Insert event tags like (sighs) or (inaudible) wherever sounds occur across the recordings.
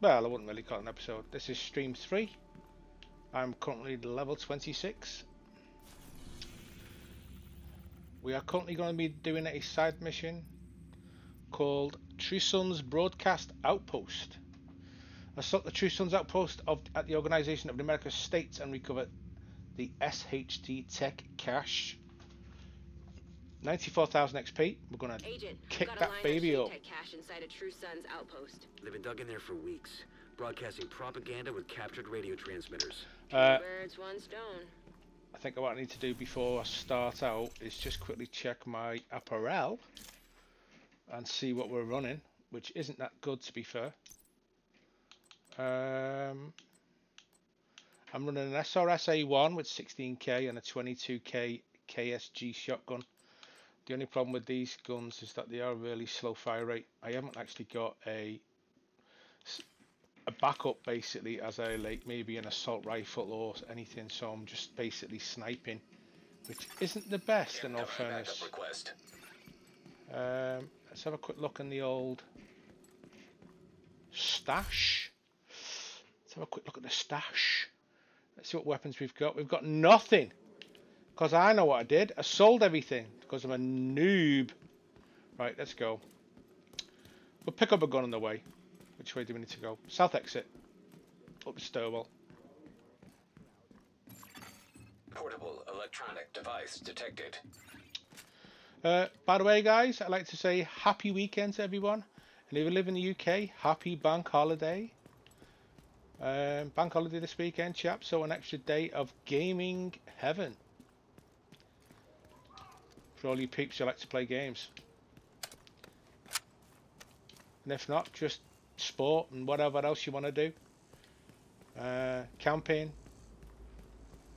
well, I wouldn't really call it an episode. This is stream three. I'm currently level 26. We are currently going to be doing a side mission called True Broadcast Outpost. Assault the True Outpost of, at the Organization of the American States and recover the SHD Tech cache. 94,000 XP. We're going to Agent, kick got a that line baby of up. Tech cache inside a True Sons outpost. They've been dug in there for weeks, broadcasting propaganda with captured radio transmitters. Uh, Birds, one stone. I think what I need to do before I start out is just quickly check my apparel and see what we're running, which isn't that good to be fair. Um, I'm running an SRS A1 with 16k and a 22k KSG shotgun. The only problem with these guns is that they are really slow fire rate. I haven't actually got a a backup basically as a like maybe an assault rifle or anything, so I'm just basically sniping, which isn't the best in all fairness. Um, let's have a quick look in the old stash. Let's have a quick look at the stash. Let's see what weapons we've got. We've got nothing. Because I know what I did. I sold everything. Because I'm a noob. Right, let's go. We'll pick up a gun on the way. Which way do we need to go? South exit. Up the stairwell. Portable electronic device detected. Uh, by the way, guys, I'd like to say happy weekend to everyone. And if you live in the UK, happy bank holiday. Um, bank holiday this weekend, chaps. So an extra day of gaming heaven. For all you peeps who like to play games. And if not, just sport and whatever else you want to do. Uh, camping.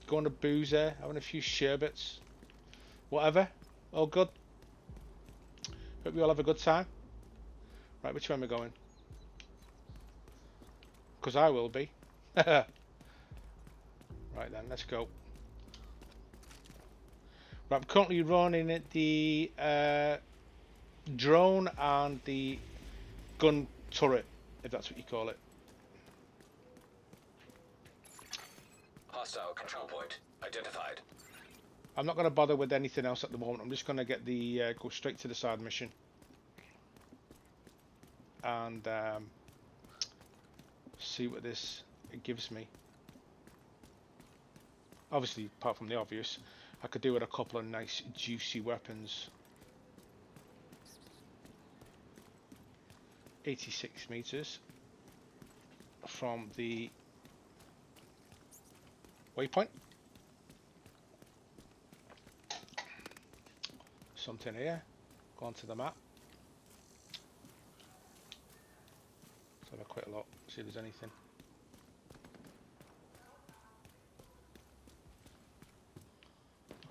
Going to boozer, having a few sherbets. Whatever. All good. Hope you all have a good time. Right, which way am I going? Because I will be. (laughs) right then, let's go. Right, I'm currently running it the uh, drone and the gun turret, if that's what you call it. Hostile control point identified. I'm not going to bother with anything else at the moment. I'm just going to get the uh, go straight to the side mission and um, see what this gives me. Obviously, apart from the obvious, I could do with a couple of nice juicy weapons. 86 meters from the waypoint. something here. Go onto the map. Let's have a quick look, see if there's anything.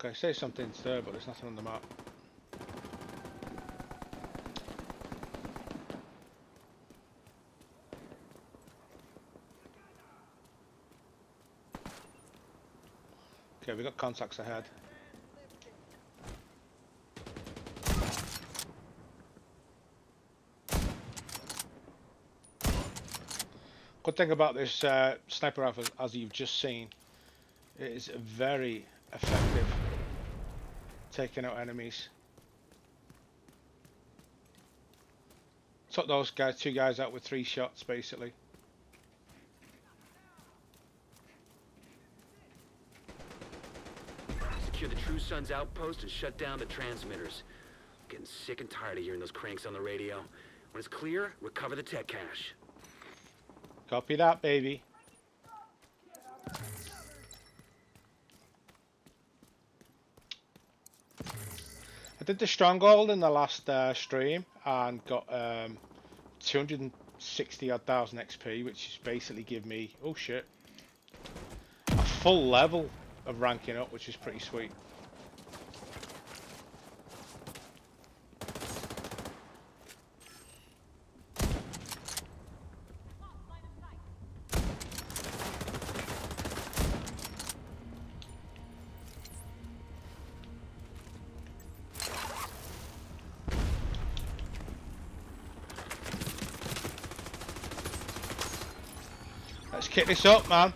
Okay, say something's there, but there's nothing on the map. Okay, we got contacts ahead. Good thing about this uh, sniper rifle, as you've just seen, it is very effective taking out enemies. Took those guys, two guys out with three shots, basically. Secure the True Sons outpost and shut down the transmitters. getting sick and tired of hearing those cranks on the radio. When it's clear, recover the tech cache. Copy that, baby. I did the stronghold in the last uh, stream and got um, 260 odd thousand XP, which is basically give me oh shit a full level of ranking up, which is pretty sweet. Kick this up, man.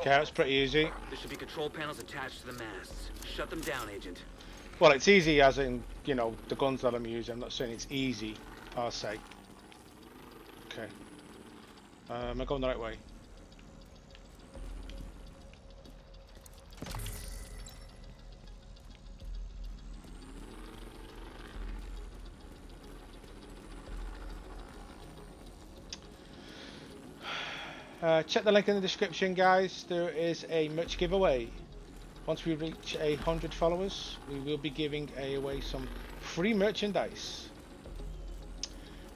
Okay, that's pretty easy. There should be control panels attached to the masts. Shut them down, Agent. Well, it's easy as in, you know, the guns that I'm using. I'm not saying it's easy, per se. Okay. Uh, am I going the right way? Uh, check the link in the description, guys. There is a merch giveaway. Once we reach a hundred followers, we will be giving away some free merchandise.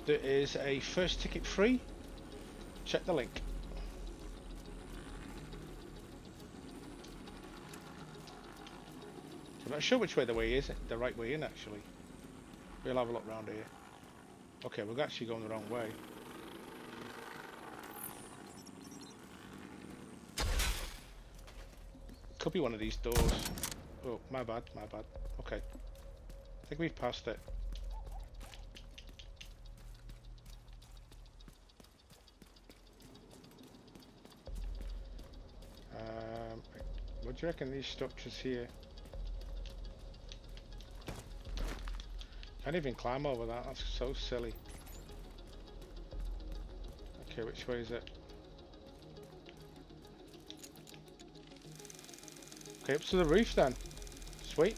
There is a first ticket free. Check the link. I'm not sure which way the way is. The right way in, actually. We'll have a look round here. Okay, we're actually going the wrong way. Could be one of these doors. Oh, my bad, my bad. Okay. I think we've passed it. Um, what do you reckon these structures here? Can't even climb over that, that's so silly. Okay, which way is it? Up to the roof then. Sweet.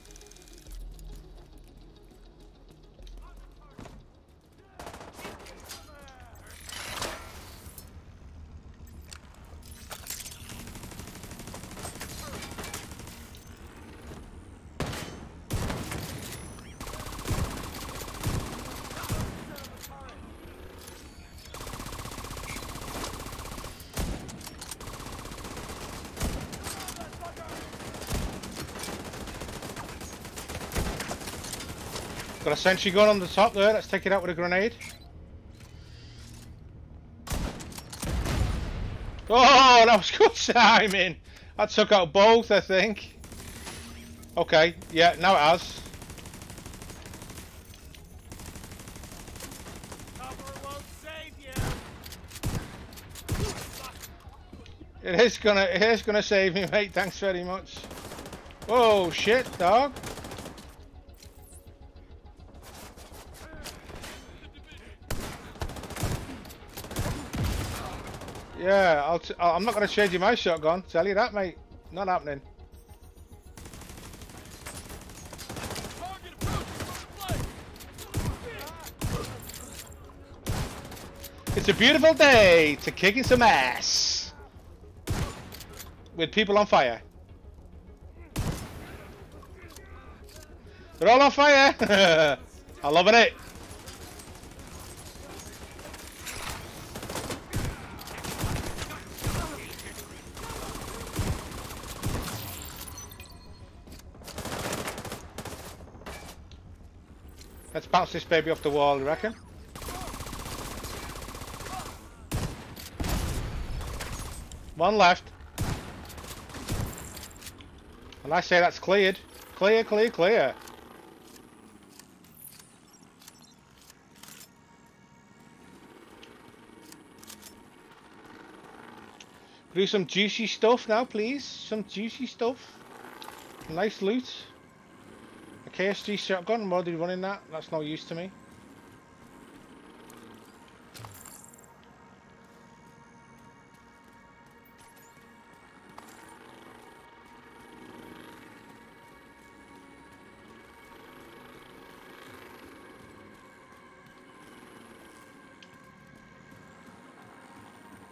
Got a sentry gun on the top there, let's take it out with a grenade. Oh, that was (laughs) good timing. I took out both, I think. Okay, yeah, now it has. It is gonna, it is gonna save me, mate. Thanks very much. Oh shit, dog. Yeah, I'll t I'm not going to change you my shotgun. Tell you that, mate. Not happening. It's a beautiful day to kicking some ass. With people on fire. They're all on fire. (laughs) I'm loving it. Eh? Bounce this baby off the wall, you reckon? One left. And I say that's cleared. Clear, clear, clear. Do some juicy stuff now, please. Some juicy stuff. Nice loot. KSG shotgun, I'm already running that. That's no use to me.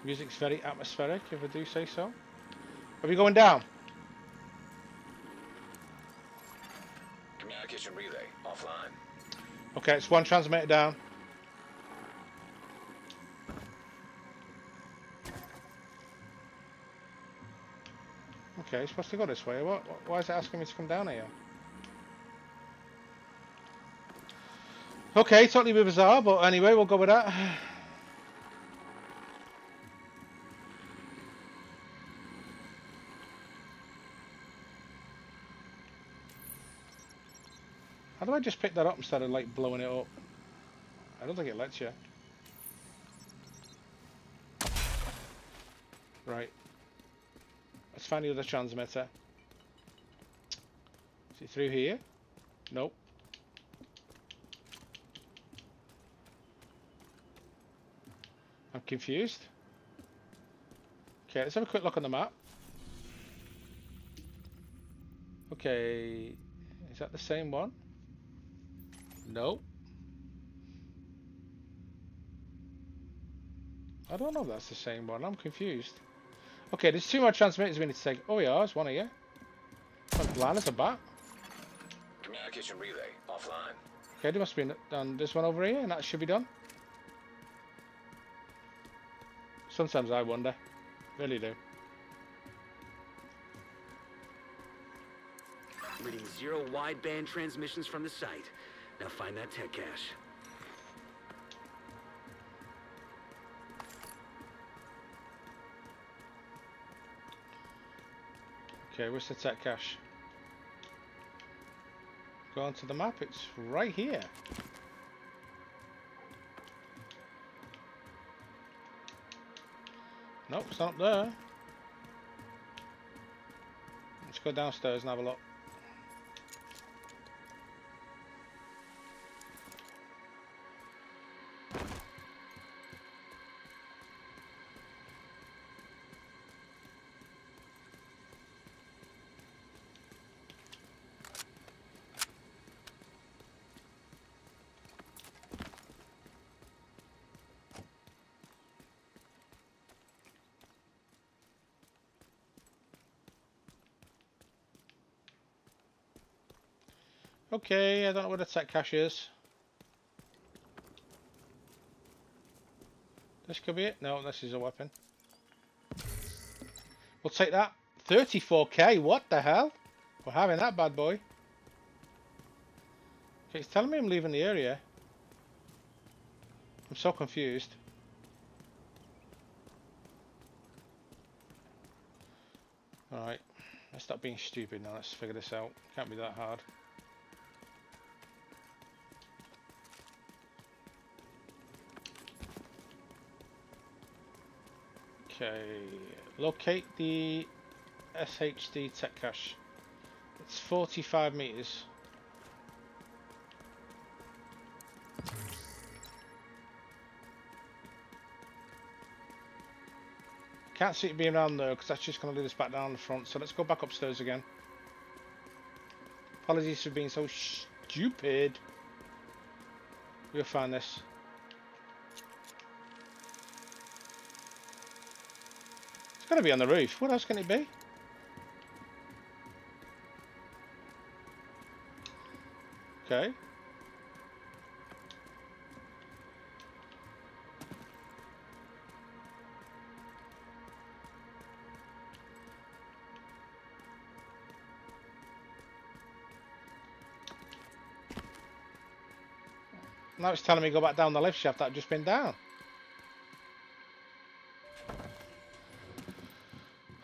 Music's very atmospheric, if I do say so. Are we going down? Okay, it's one transmitter down. Okay, it's supposed to go this way. What, why is it asking me to come down here? Okay, totally bizarre, but anyway, we'll go with that. Do I just pick that up instead of like blowing it up? I don't think it lets you. Right. Let's find the other transmitter. It through here? Nope. I'm confused. Okay, let's have a quick look on the map. Okay, is that the same one? No. I don't know if that's the same one. I'm confused. Okay, there's two more transmitters we need to take. Oh yeah, there's one here. I'm blind as a bat. Communication relay offline. Okay, there must be done this one over here, and that should be done. Sometimes I wonder. Really do. Reading zero wideband transmissions from the site. Now find that tech cache. Okay, where's the tech cache? Go onto the map, it's right here. Nope, it's not there. Let's go downstairs and have a look. Okay, I don't know where the tech cache is. This could be it. No, this is a weapon. We'll take that. 34k, what the hell? We're having that bad boy. Okay, it's telling me I'm leaving the area. I'm so confused. Alright, let's stop being stupid now, let's figure this out. Can't be that hard. Okay, locate the SHD tech cache. It's 45 meters. Can't see it being around though, because that's just going to lead us back down the front. So let's go back upstairs again. Apologies for being so stupid. We'll find this. Got to be on the roof. What else can it be? Okay. Now it's telling me to go back down the lift shaft that I've just been down.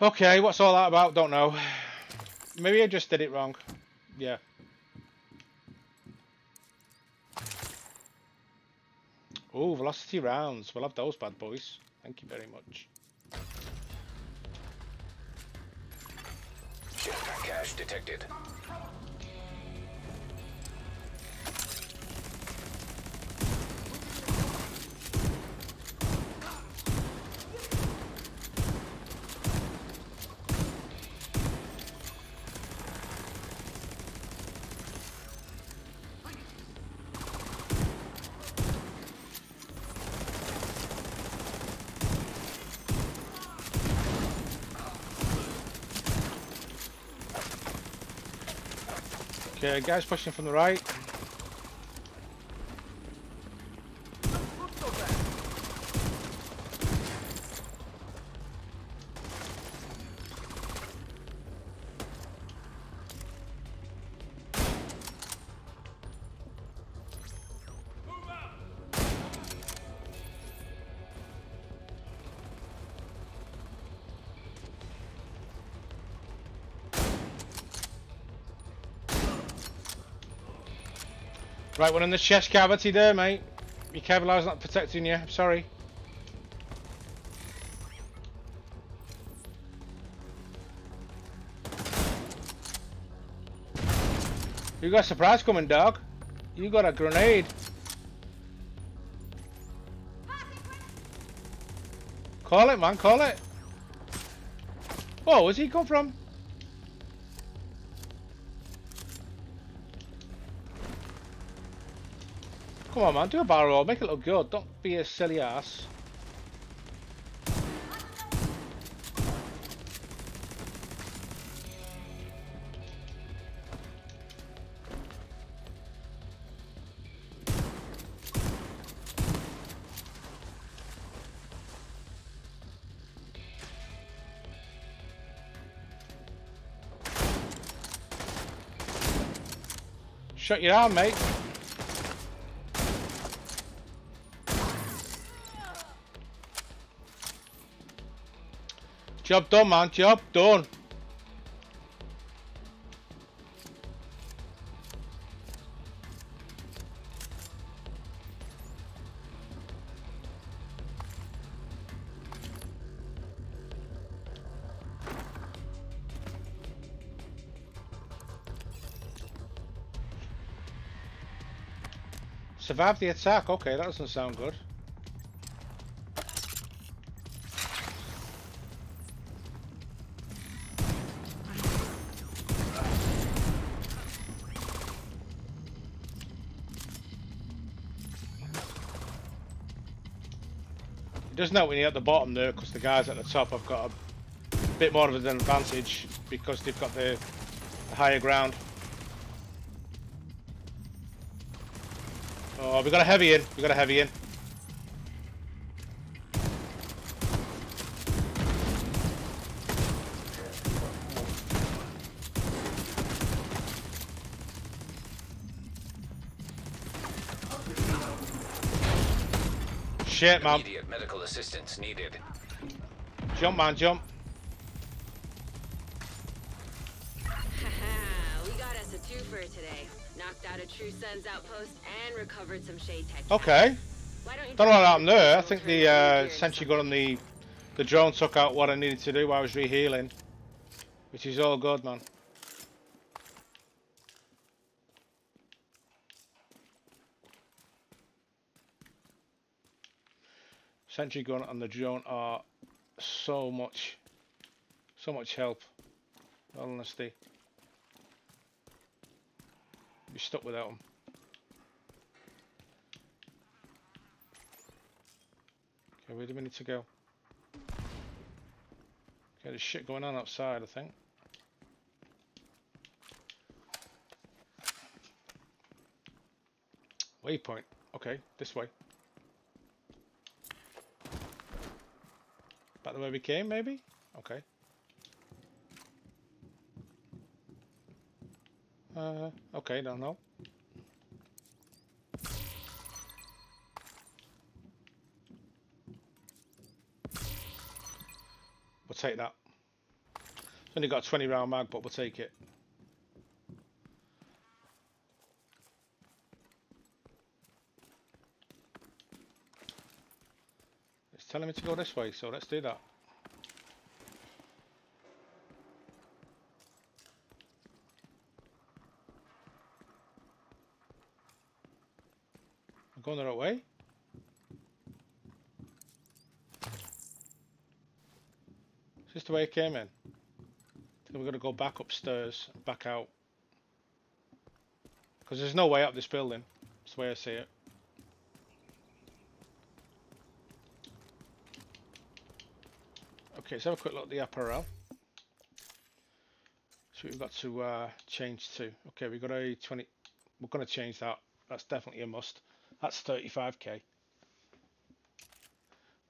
Okay, what's all that about? Don't know. Maybe I just did it wrong. Yeah. Oh, velocity rounds. We'll have those bad boys. Thank you very much. Cache detected. Okay, guys pushing from the right. Right, one in the chest cavity there, mate. Your Kevlar's not protecting you. I'm Sorry. You got surprise coming, dog. You got a grenade. Call it, man. Call it. Oh, where's he come from? Come on, man. Do a barrel roll. Make it look good. Don't be a silly ass. Shut your arm, mate. Job done, man. Job done. Survive the attack. Okay, that doesn't sound good. Note when you're at the bottom there because the guys at the top have got a bit more of an advantage because they've got the, the higher ground. Oh, we got a heavy in. We got a heavy in. Shit, man. Immediate medical assistance needed. Jump, man, jump. (laughs) We got us a twofer today. Knocked out a True Sons outpost and recovered some Shade Tech. Okay. Why don't you Don't know what happened there. I think the on uh, gear sentry and gun on the the drone took out what I needed to do while I was rehealing, which is all good, man. Sentry gun and the drone are so much, so much help. honesty, be stuck without them. Okay, wait a minute to go? Okay, there's shit going on outside, I think. Waypoint. Okay, this way. Back the way we came, maybe? Okay. Uh, okay, don't know. We'll take that. It's only got a 20 round mag, but we'll take it. Telling me to go this way, so let's do that. I'm going the right way. Is this the way it came in? I think we're going to go back upstairs, back out. Because there's no way up this building. That's the way I see it. Okay, let's have a quick look at the apparel. So we've got to uh, change to. Okay, we've got a 20. We're going to change that. That's definitely a must. That's 35k.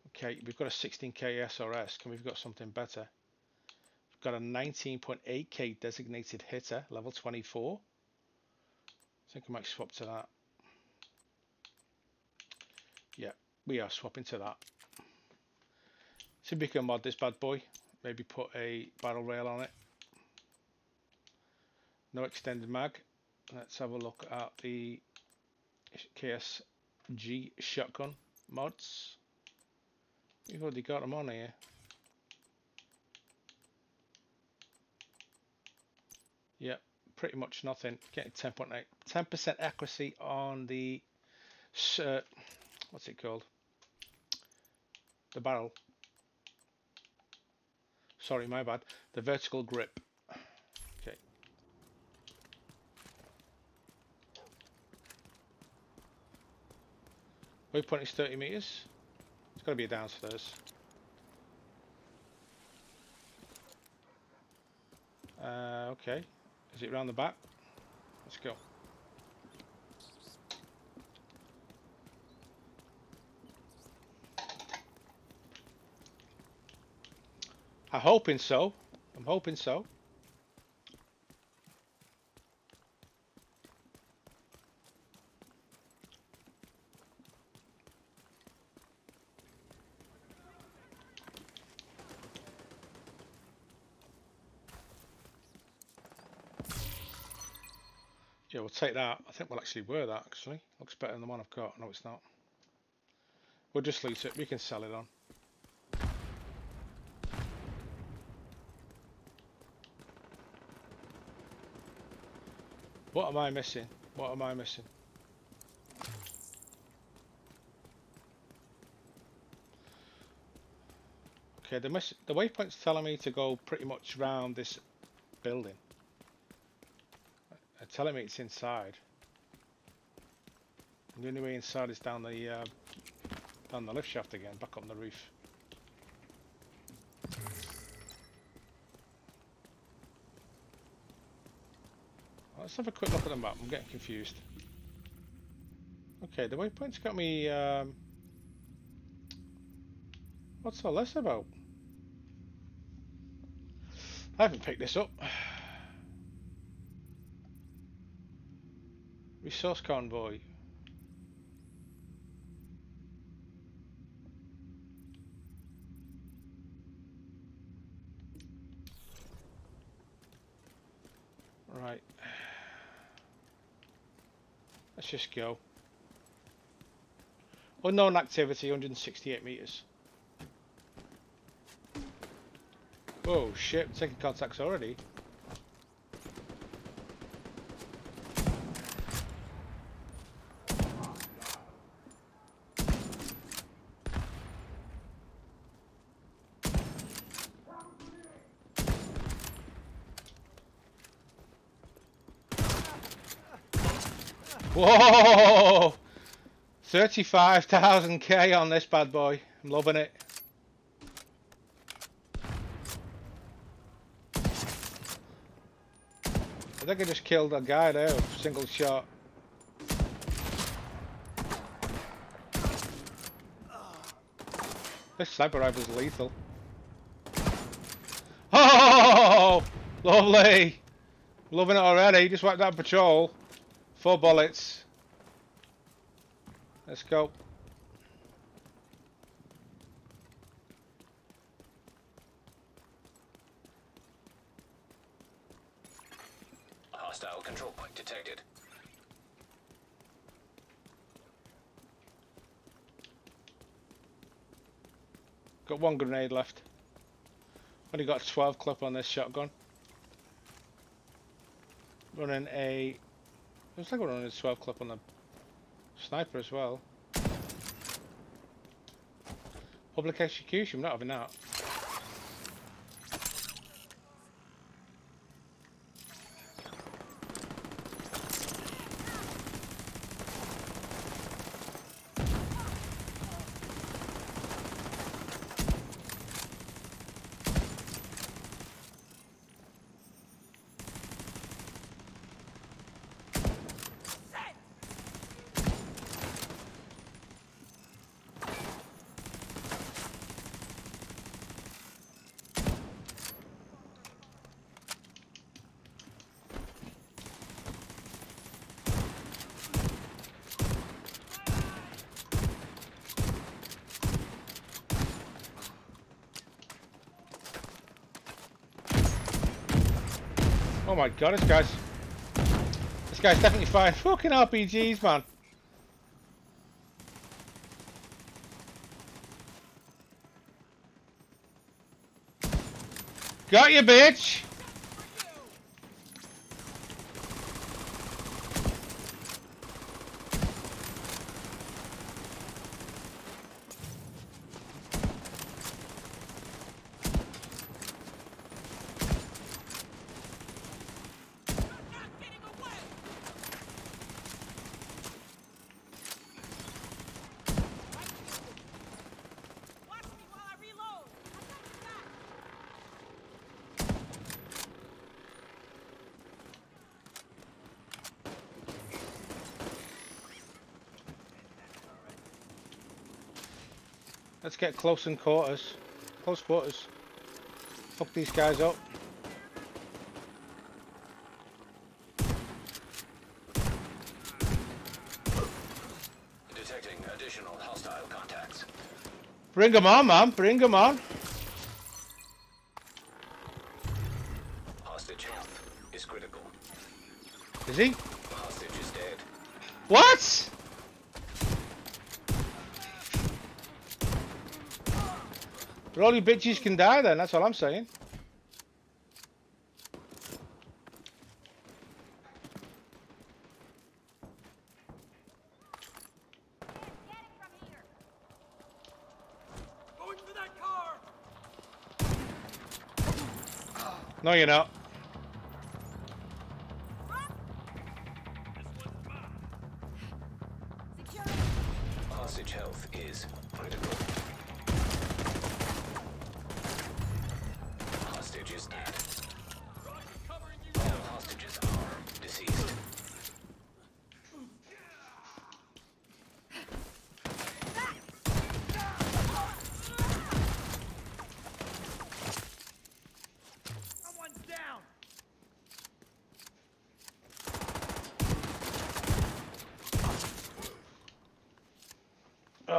Okay, we've got a 16k SRS. Can we've got something better? We've got a 19.8k designated hitter, level 24. I think I might swap to that. Yeah, we are swapping to that. See if we can mod this bad boy. Maybe put a barrel rail on it. No extended mag. Let's have a look at the KSG shotgun mods. We've already got them on here. Yep, pretty much nothing. Getting 10.8, 10% accuracy on the, uh, what's it called? The barrel. Sorry, my bad. The vertical grip. Okay. Waypoint is 30 meters. It's got to be a downstairs. Uh, okay. Is it round the back? Let's go. I'm hoping so. I'm hoping so. Yeah, we'll take that. I think we'll actually wear that, actually. Looks better than the one I've got. No, it's not. We'll just lease it. We can sell it on. What am I missing? What am I missing? Okay, the, miss the waypoint's telling me to go pretty much round this building. They're telling me it's inside. The only way inside is down the uh, down the lift shaft again, back up on the roof. Have a quick look at the map. I'm getting confused. Okay, the waypoint's got me. Um, what's all this about? I haven't picked this up. (sighs) Resource convoy. Right. Let's just go. Unknown activity, 168 meters. Oh shit, taking contacts already. 35,000k on this bad boy. I'm loving it. I think I just killed a guy there with a single shot. This sniper rifle is lethal. (laughs) Oh! Lovely! Loving it already. Just wiped out patrol. Four bullets. Let's go. Hostile control point detected. Got one grenade left. Only got a 12 clip on this shotgun. Running a... Looks like we're running a 12 clip on the sniper as well. Public execution, we're not having that. My god, this guy's... This guy's definitely firing fucking RPGs, man. Got you, bitch! Let's get close in quarters. Close quarters. Fuck these guys up. Detecting additional hostile contacts. Bring them on, man. Bring them on. Hostage health is critical. Is he? Hostage is dead. What? But all you bitches can die then, that's all I'm saying. No, you're not.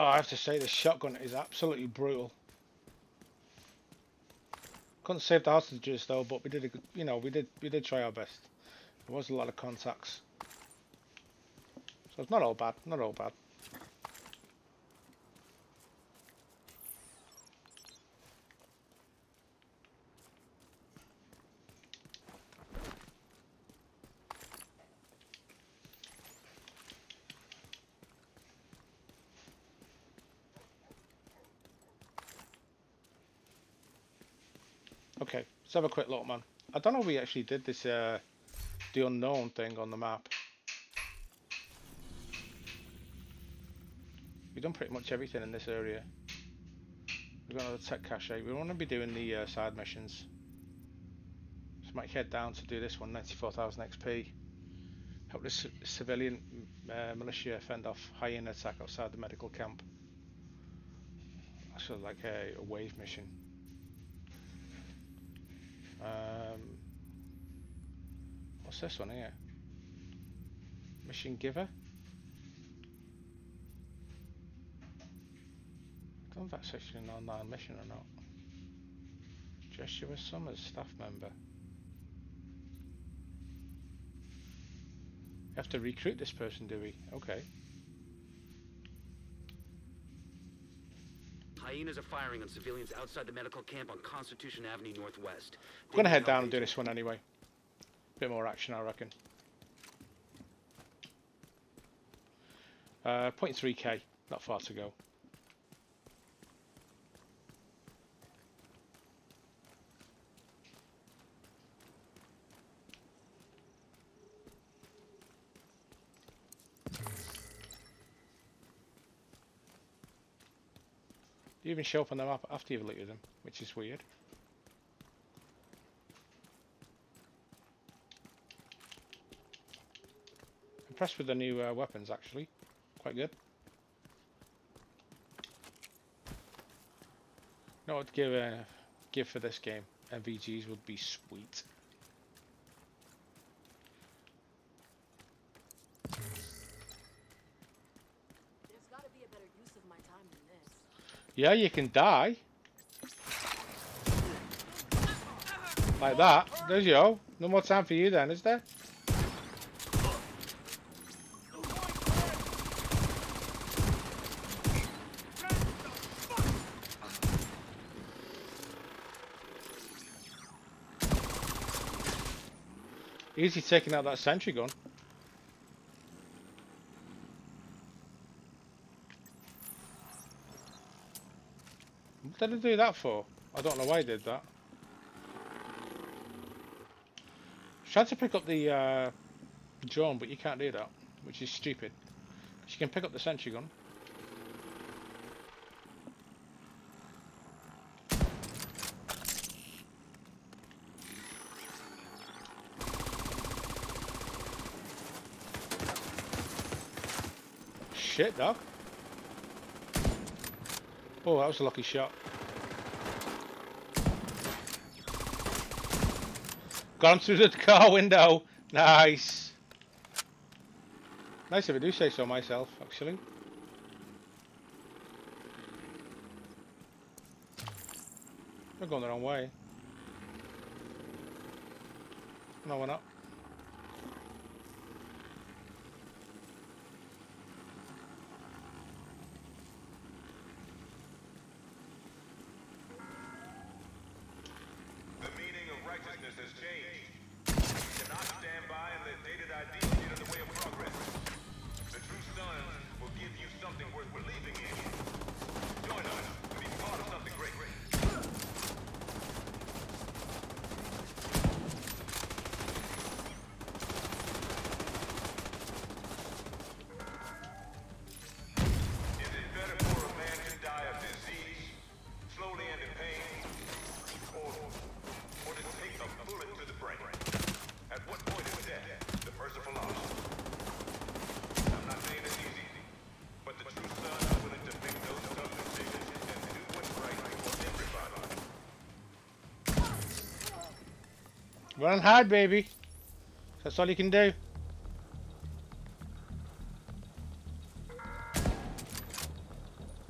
Oh, I have to say the shotgun is absolutely brutal. Couldn't save the hostages though, but we did, a, you know, we did we did try our best. There was a lot of contacts. So it's not all bad, not all bad. Okay, let's have a quick look, man. I don't know if we actually did this, uh, the unknown thing on the map. We've done pretty much everything in this area. We've got another tech cache. We want to be doing the uh, side missions. So might head down to do this one, 94,000 XP. Help the c- civilian uh, militia fend off hyena attack outside the medical camp. Sort of like a, a wave mission. Um, what's this one here? Mission giver? I don't know if that's actually an online mission or not. Joshua Summers, staff member. We have to recruit this person, do we? Okay. Hyenas are firing on civilians outside the medical camp on Constitution Avenue Northwest. I'm gonna head down and do this one anyway. Bit more action, I reckon. Uh, 0.3k, not far to go. You even show up on the map after you've looted them, which is weird. Impressed with the new uh, weapons, actually. Quite good. What to give, uh, give for this game? MVGs would be sweet. There's gotta be a better use of my time than this. Yeah, you can die. Like that. There's go. No more time for you then, is there? Easy taking out that sentry gun. What did I do that for? I don't know why I did that. Tried to pick up the uh, drone, but you can't do that, which is stupid. you can pick up the sentry gun. Shit, dog. Oh, that was a lucky shot. Got him through the car window. Nice. Nice if I do say so myself, actually. We're going the wrong way. No, we're not. Run and hide, baby. That's all you can do.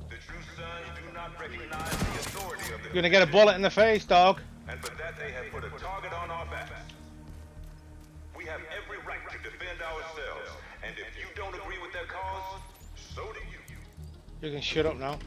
The true sons do not recognize the authority of the You're gonna get a bullet in the face, dog. and for that they have put a target on our backs. We have every right to defend ourselves, and if you don't agree with that cause, so do you. You can shut up now.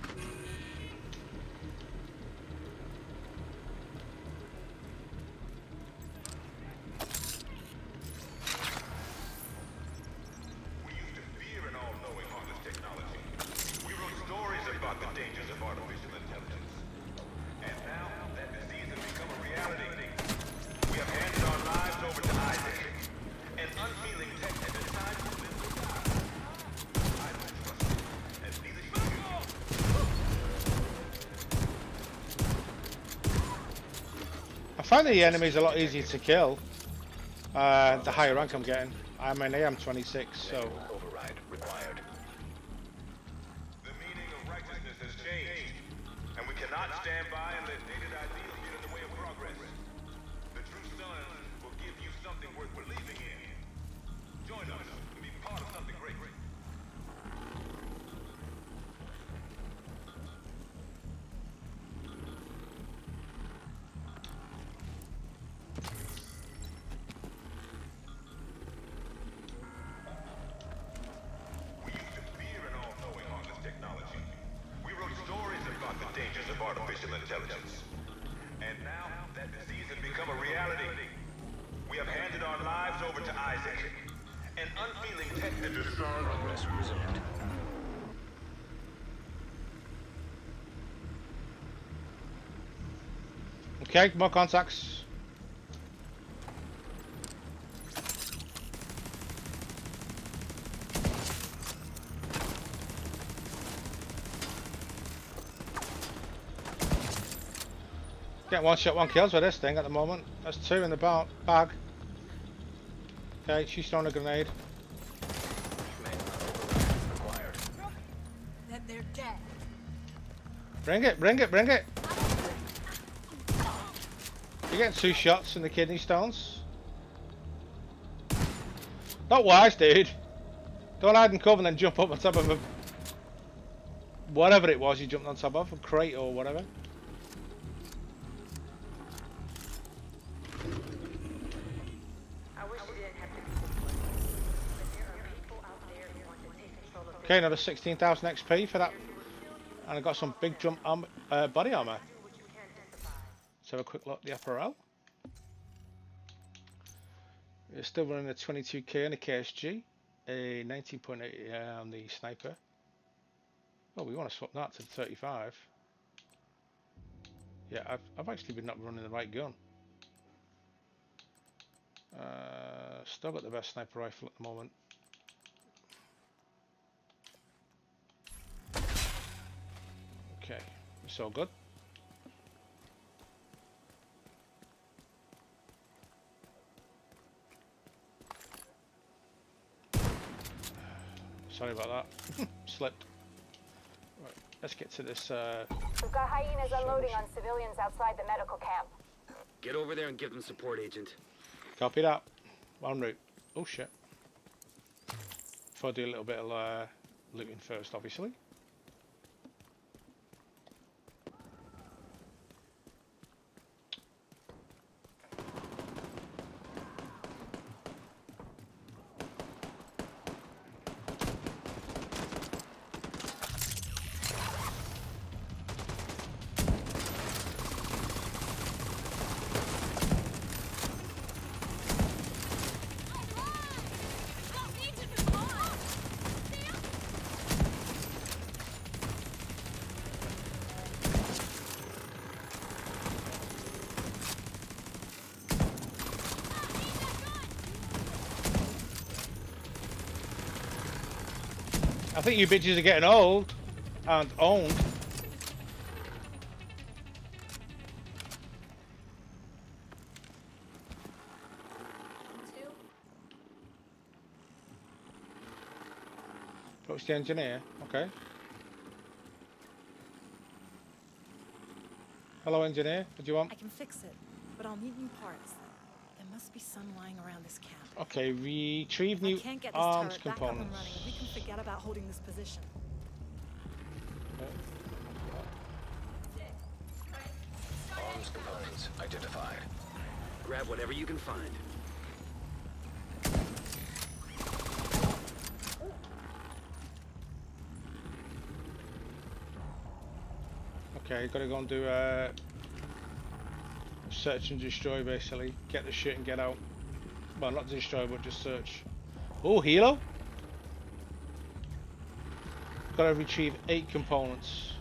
Find the enemies a lot easier to kill. Uh, the higher rank I'm getting. I'm an AM26, so Override required. Intelligence. And now that disease has become a reality. We have handed our lives over to ISAC, an unfeeling okay, more contacts. Get one shot, one kills with this thing at the moment. That's two in the ba bag. Okay, she's throwing a grenade. Bring it, bring it, bring it. You're getting two shots in the kidney stones. Not wise, dude. Don't hide and cover and then jump up on top of a... Whatever it was you jumped on top of, a crate or whatever. Okay, another 16,000 XP for that. And I got some big jump arm, uh, body armor. Let's have a quick look at the FRL. It's still running a 22k on the KSG, a 19.8 uh, on the sniper. Oh, we want to swap that to 35. Yeah, I've, I've actually been not running the right gun. Uh, still got the best sniper rifle at the moment. Okay, it's all good. (sighs) Sorry about that. (laughs) Slipped. Right, let's get to this. Uh, We've got hyenas unloading on civilians outside the medical camp. Get over there and give them support, Agent. Copy that. One route. Oh shit. If I do a little bit of uh, looting first, obviously. I think you bitches are getting old and owned. Approach the engineer. Okay. Hello, engineer. What do you want? I can fix it, but I'll need new parts. There must be some lying around this camp. Okay, retrieve new can't get this arms turret back up and components. we can forget about holding this position. Arms components identified. Grab whatever you can find. Okay, gotta go and do uh, search and destroy basically. Get the shit and get out. Well, not destroy, but just search. Oh, Hilo! Gotta retrieve eight components.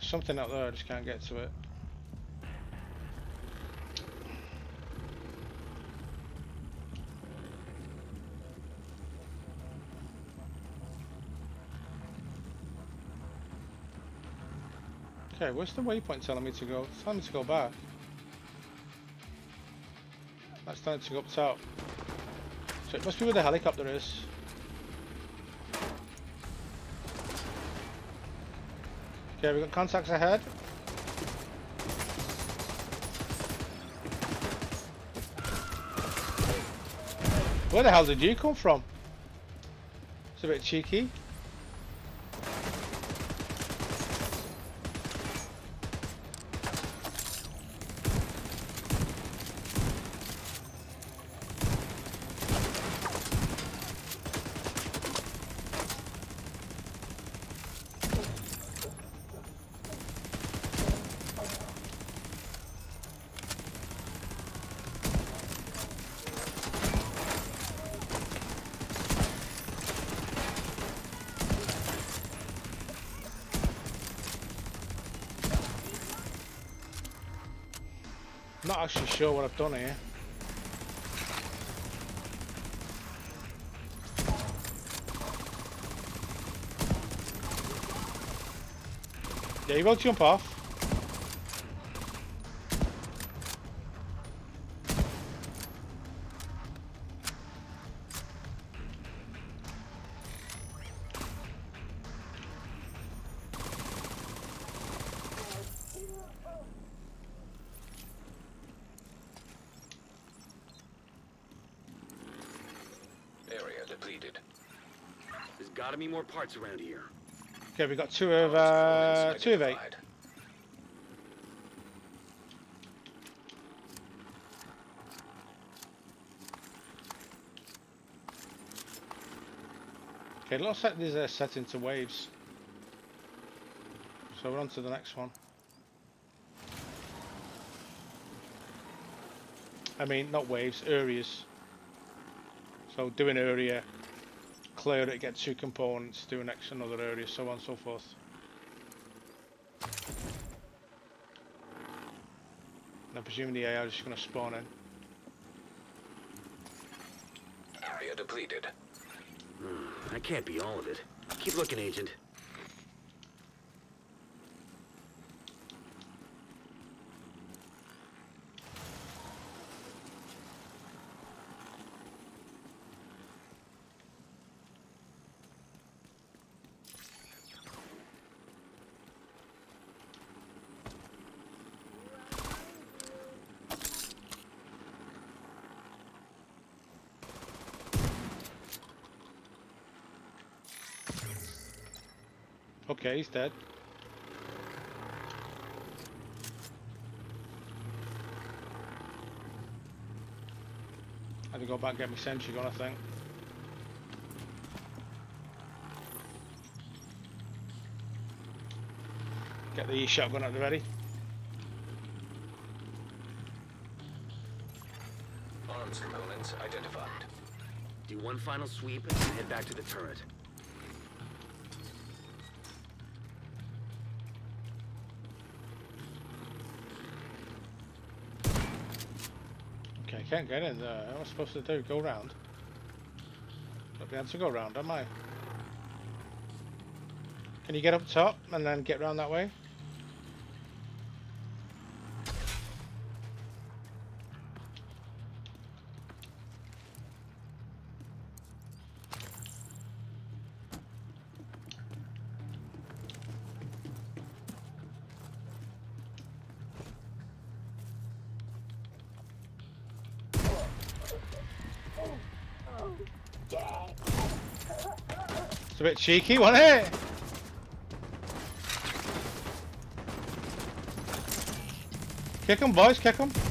There's something up there, I just can't get to it. Okay, where's the waypoint telling me to go? It's telling to go back. That's telling me to go up top. So it must be where the helicopter is. Okay, we got contacts ahead. Where the hell did you come from? It's a bit cheeky. Not actually sure what I've done here. Yeah, you will jump off. Gotta more parts around here. Okay, we got two of uh, two of eight. Okay, it looks like these are set into waves. So we're on to the next one. I mean, not waves, areas. So do an area, clear it, get two components, do next another area, so on and so forth. And I presume the AI is just going to spawn in. Area depleted. Hmm, that can't be all of it. Keep looking, Agent. Okay, he's dead. I had to go back and get my sentry gun, I think. Get the shotgun at the ready. Arms components identified. Do one final sweep and head back to the turret. Can't get in there. What am I supposed to do? Go round? Not be able to go round, am I? Can you get up top and then get round that way? Bit cheeky, wasn't it? Kick 'em, boys, kick 'em.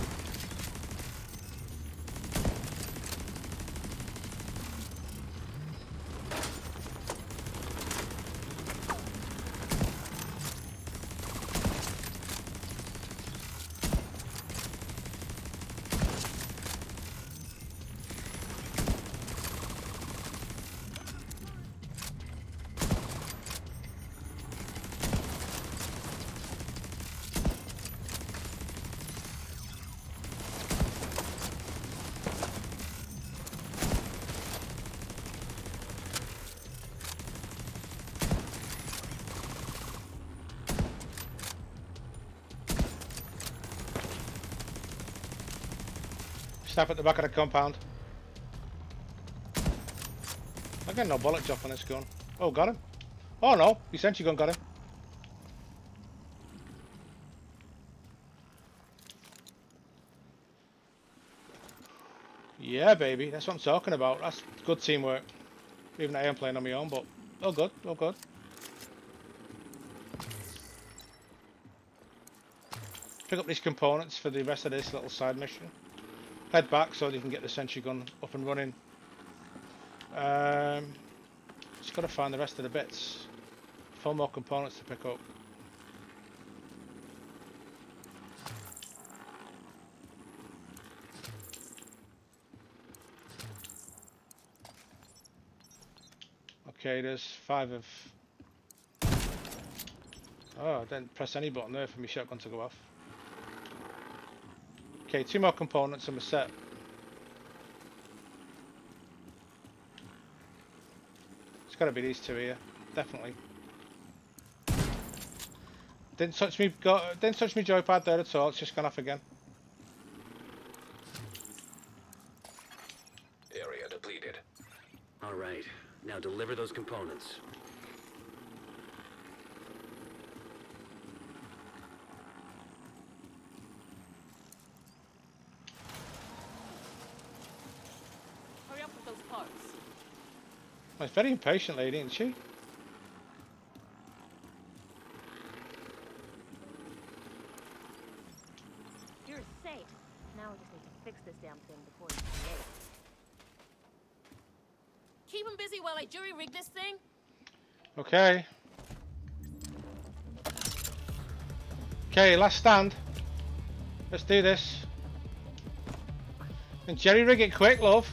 Stop at the back of the compound. I get no bullet drop on this gun. Oh, got him. Oh no, he sentry gun got him. Yeah, baby, that's what I'm talking about. That's good teamwork. Even I am playing on my own, but all good, all good. Pick up these components for the rest of this little side mission. Head back so you can get the sentry gun up and running. Um, just got to find the rest of the bits. Four more components to pick up. Okay, there's five of... Oh, I didn't press any button there for my shotgun to go off. Okay, two more components and we're set. It's got to be these two here, definitely. Didn't touch me, got, didn't touch me joypad there at all. It's just gone off again. Area depleted. All right. Now deliver those components. Hurry up with those parts. She's very impatient lady, isn't she? You're safe. Now we just need to fix this damn thing before it's too late. Keep him busy while I jury rig this thing. Okay. Okay, last stand. Let's do this. And jerry rig it quick, love.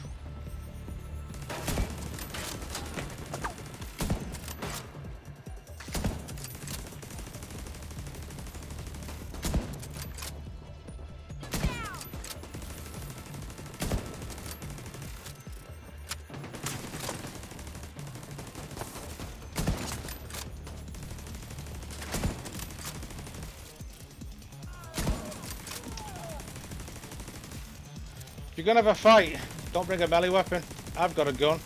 You're gonna have a fight, don't bring a melee weapon. I've got a gun.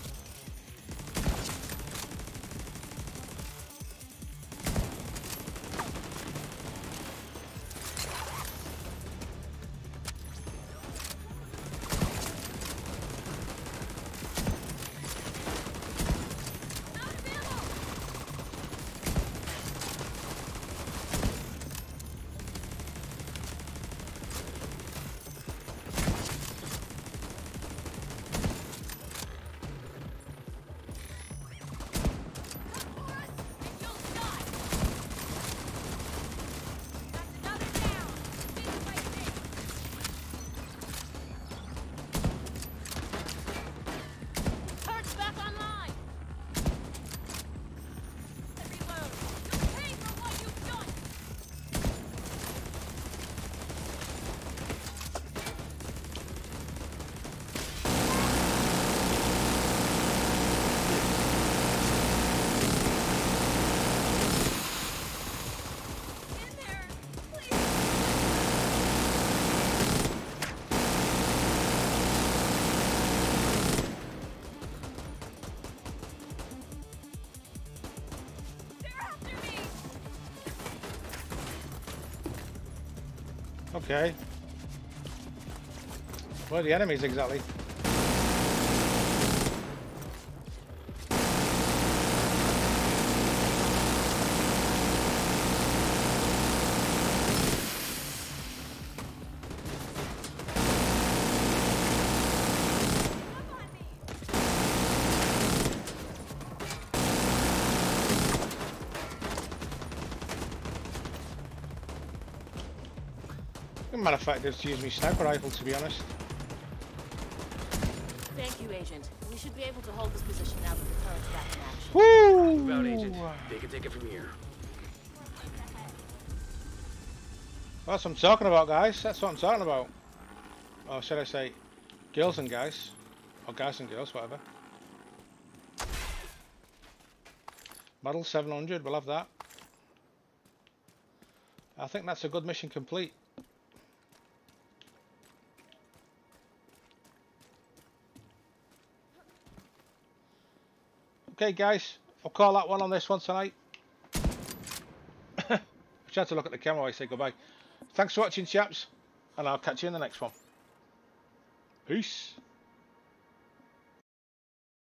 Okay. Where are the enemies exactly? Matter of fact, just use my sniper rifle to be honest. Thank you, Agent. We should be able to hold this position now that the turret's back in action. Woo! Move out, Agent. They can take it from here. That's what I'm talking about, guys. That's what I'm talking about. Or should I say, girls and guys. Or guys and girls, whatever. Model 700, we'll have that. I think that's a good mission complete. Okay, guys, I'll call that one on this one tonight. (coughs) Try to look at the camera while I say goodbye. Thanks for watching, chaps, and I'll catch you in the next one. Peace.